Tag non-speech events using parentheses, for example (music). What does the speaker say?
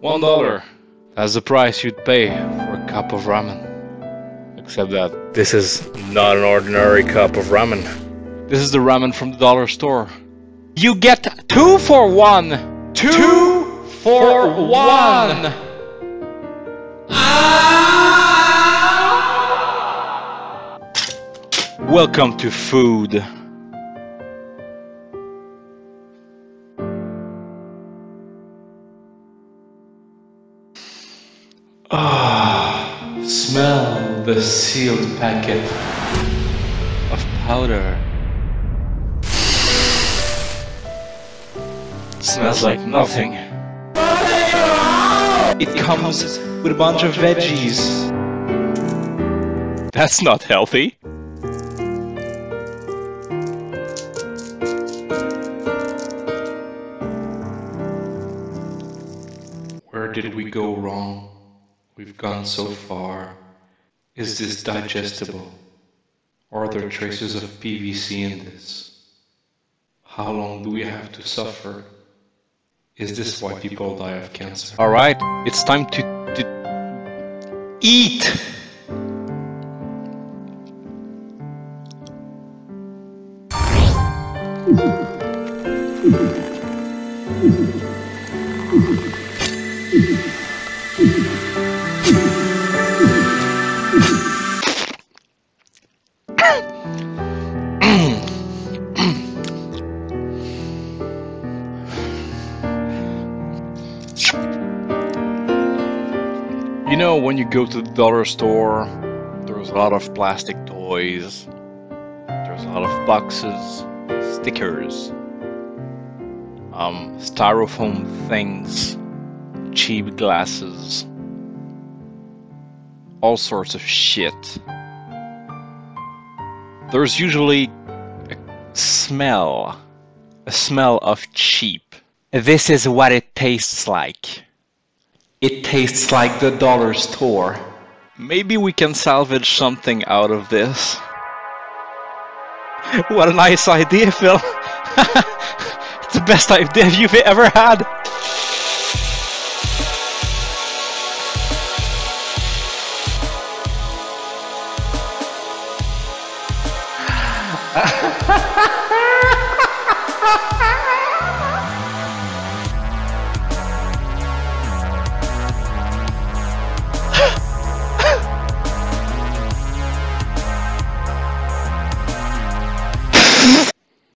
One dollar. That's the price you'd pay for a cup of ramen. Except that this is not an ordinary cup of ramen. This is the ramen from the dollar store. You get two for one! Two, two for, for one! one. Welcome to Foode. Smell the sealed packet of powder. Smells like nothing. It comes with a bunch of veggies. That's not healthy. Where did we go wrong? We've gone so far. Is this digestible? Are there traces of PVC in this? How long do we have to suffer? Is this why people die of cancer? Alright, it's time to, to eat! (laughs) You know, when you go to the dollar store, there's a lot of plastic toys, there's a lot of boxes, stickers, um, styrofoam things, cheap glasses, all sorts of shit. There's usually a smell, a smell of cheap. This is what it tastes like. It tastes like the dollar store. Maybe we can salvage something out of this. (laughs) What a nice idea, Phil. (laughs) it's the best idea you've ever had. ハハハハ。